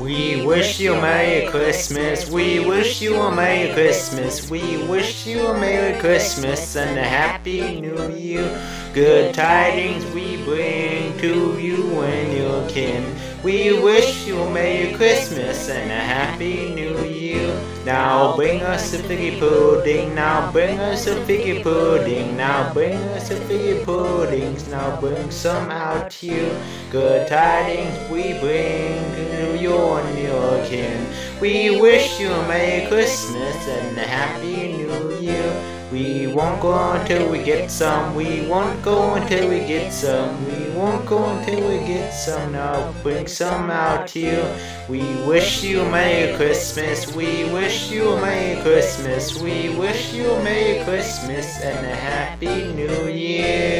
We wish you a Merry Christmas. We wish you a Merry Christmas. We wish you a Merry Christmas and a Happy New Year. Good tidings we bring to you and your kin. We wish you a Merry Christmas and a Happy New Year. Now bring us a figgy pudding. Now bring us a figgy pudding. Now bring us a figgy puddings. Now bring some out here. Good tidings we bring to you your kin. We wish you a Merry Christmas and a Happy New Year. We won't go until we get some. We won't go until we get some. We won't go until we get some. Now bring some out here. We wish you a Merry Christmas. We wish you a Merry Christmas. We wish you a Merry Christmas and a Happy New Year.